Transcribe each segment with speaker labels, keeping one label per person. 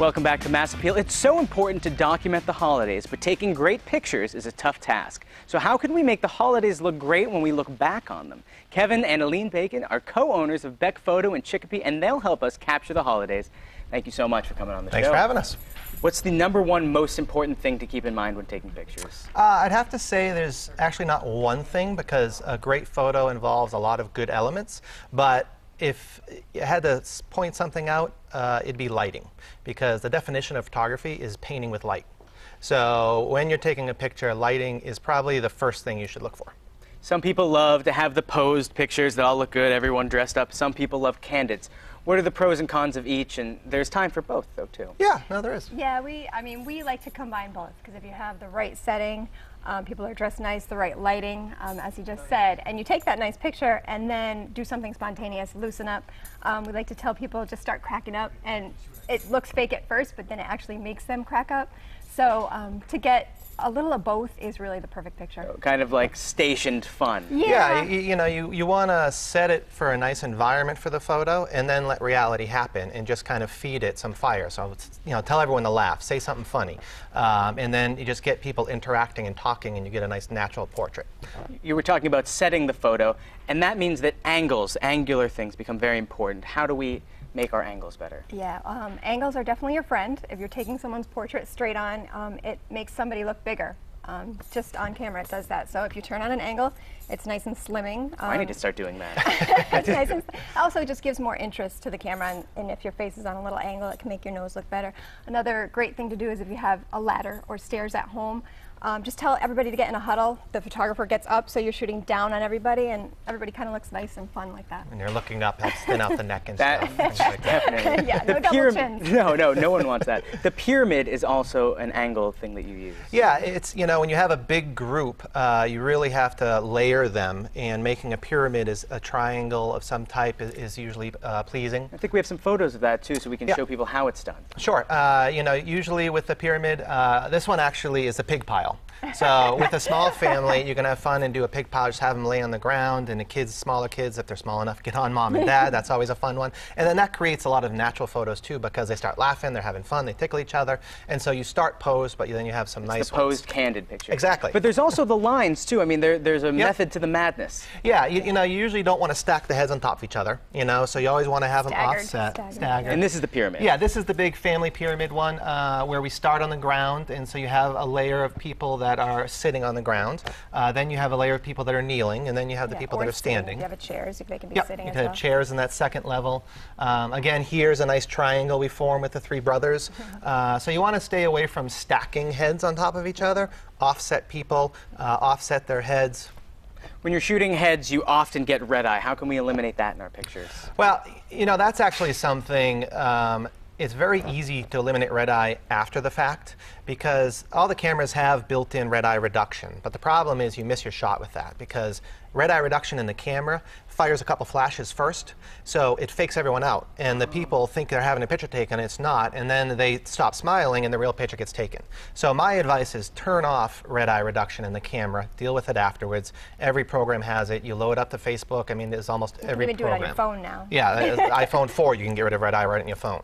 Speaker 1: Welcome back to Mass Appeal. It's so important to document the holidays, but taking great pictures is a tough task. So how can we make the holidays look great when we look back on them? Kevin and Aline Bacon are co-owners of Beck Photo in Chicopee, and they'll help us capture the holidays. Thank you so much for coming on the
Speaker 2: Thanks
Speaker 1: show.
Speaker 2: Thanks for having us.
Speaker 1: What's the number one most important thing to keep in mind when taking pictures?
Speaker 2: Uh, I'd have to say there's actually not one thing because a great photo involves a lot of good elements, but if you had to point something out, uh, it'd be lighting because the definition of photography is painting with light. So when you're taking a picture, lighting is probably the first thing you should look for.
Speaker 1: Some people love to have the posed pictures that all look good, everyone dressed up. Some people love candids. What are the pros and cons of each? And there's time for both, though, too.
Speaker 2: Yeah, no, there is.
Speaker 3: Yeah, we, I mean, we like to combine both because if you have the right setting, um, people are dressed nice, the right lighting, um, as you just said, and you take that nice picture and then do something spontaneous, loosen up. Um, we like to tell people just start cracking up, and it looks fake at first, but then it actually makes them crack up. So um, to get a little of both is really the perfect picture.
Speaker 1: Kind of like stationed fun.
Speaker 2: Yeah, you, you know, you, you want to set it for a nice environment for the photo and then let reality happen and just kind of feed it some fire. So, you know, tell everyone to laugh, say something funny. Um, and then you just get people interacting and talking and you get a nice natural portrait.
Speaker 1: You were talking about setting the photo, and that means that angles, angular things, become very important. How do we make our angles better?
Speaker 3: Yeah, um, angles are definitely your friend. If you're taking someone's portrait straight on, um, it makes somebody look bigger. Um, just on camera, it does that. So if you turn on an angle, it's nice and slimming.
Speaker 1: I need
Speaker 3: Um,
Speaker 1: to start doing that.
Speaker 3: it's nice and, also, it just gives more interest to the camera, and, and if your face is on a little angle, it can make your nose look better. Another great thing to do is if you have a ladder or stairs at home, um, just tell everybody to get in a huddle. The photographer gets up, so you're shooting down on everybody, and everybody kind of looks nice and fun like that.
Speaker 2: And you're looking up, helps thin out the neck and
Speaker 1: That-
Speaker 2: stuff. like that.
Speaker 1: Definitely.
Speaker 3: Yeah,
Speaker 1: The
Speaker 3: no double
Speaker 1: pyram-
Speaker 3: chins.
Speaker 1: No, no, no one wants that. The pyramid is also an angle thing that you use.
Speaker 2: Yeah, it's, you know, when you have a big group, uh, you really have to layer them, and making a pyramid is a triangle of some type is, is usually uh, pleasing.
Speaker 1: I think we have some photos of that too, so we can
Speaker 2: Yeah.
Speaker 1: show people how it's done.
Speaker 2: Sure. Uh, you know, usually with the pyramid, uh, this one actually is a pig pile. So with a small family, you can have fun and do a pig pile. Just have them lay on the ground, and the kids, smaller kids, if they're small enough, get on mom and dad. That's always a fun one. And then that creates a lot of natural photos too, because they start laughing, they're having fun, they tickle each other, and so you start posed, but then you have some nice
Speaker 1: the posed,
Speaker 2: ones.
Speaker 1: candid picture.
Speaker 2: Exactly.
Speaker 1: But there's also the lines too. I mean, there, there's a method to the madness.
Speaker 2: Yeah, you, you know, you usually don't want to stack the heads on top of each other. You know, so you always want to have them
Speaker 3: Staggered,
Speaker 2: offset,
Speaker 3: staggered.
Speaker 2: staggered.
Speaker 1: And this is the pyramid.
Speaker 2: Yeah, this is the big family pyramid one uh, where we start on the ground, and so you have a layer of people that are sitting on the ground. Uh, then you have a layer of people that are kneeling, and then you have the
Speaker 3: Yeah,
Speaker 2: people that are
Speaker 3: sitting.
Speaker 2: standing.
Speaker 3: You have a chairs, they can be
Speaker 2: Yep,
Speaker 3: sitting
Speaker 2: you
Speaker 3: as
Speaker 2: can
Speaker 3: well.
Speaker 2: have chairs in that second level. Um, again, here's a nice triangle we form with the three brothers. Uh, so you want to stay away from stacking heads on top of each other, offset people, uh, offset their heads,
Speaker 1: When you're shooting heads, you often get red eye. How can we eliminate that in our pictures?
Speaker 2: Well, you know, that's actually something. Um, it's very easy to eliminate red eye after the fact because all the cameras have built in red eye reduction. But the problem is you miss your shot with that because red eye reduction in the camera fires a couple flashes first, so it fakes everyone out. And the people think they're having a picture taken, it's not, and then they stop smiling and the real picture gets taken. So my advice is turn off red eye reduction in the camera, deal with it afterwards. Every program has it. You load up to Facebook. I mean, there's almost
Speaker 3: You can
Speaker 2: every
Speaker 3: even do it on your phone now.
Speaker 2: Yeah, uh, uh, iPhone 4, you can get rid of red eye right on your phone.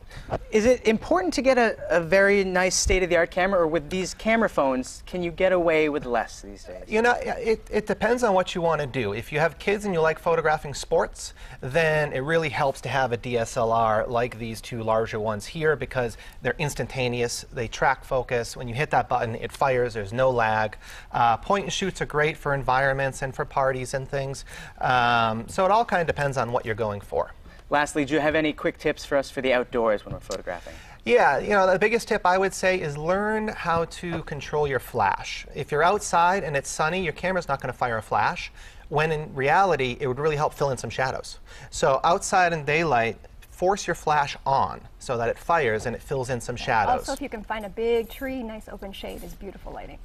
Speaker 1: Is it important to get a, a very nice state-of-the-art camera, or with these camera phones, can you get away with less these days?
Speaker 2: You know, it, it depends on what you want to do. If you have kids and you like photographing sports, then it really helps to have a DSLR like these two larger ones here because they're instantaneous. They track focus. When you hit that button, it fires. There's no lag. Uh, point and shoots are great for environments and for parties and things. Um, so it all kind of depends on what you're going for.
Speaker 1: Lastly, do you have any quick tips for us for the outdoors when we're photographing?
Speaker 2: Yeah, you know, the biggest tip I would say is learn how to control your flash. If you're outside and it's sunny, your camera's not going to fire a flash, when in reality, it would really help fill in some shadows. So outside in daylight, force your flash on so that it fires and it fills in some shadows.
Speaker 3: Also, if you can find a big tree, nice open shade is beautiful lighting.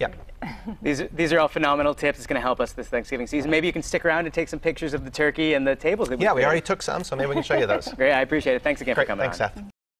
Speaker 2: Yep.
Speaker 1: These are, these are all phenomenal tips. It's going to help us this Thanksgiving season. Maybe you can stick around and take some pictures of the turkey and the tables that we
Speaker 2: Yeah, we already took some, so maybe we can show you those.
Speaker 1: Great, I appreciate it. Thanks again
Speaker 2: Great,
Speaker 1: for coming
Speaker 2: thanks,
Speaker 1: on.
Speaker 2: Seth.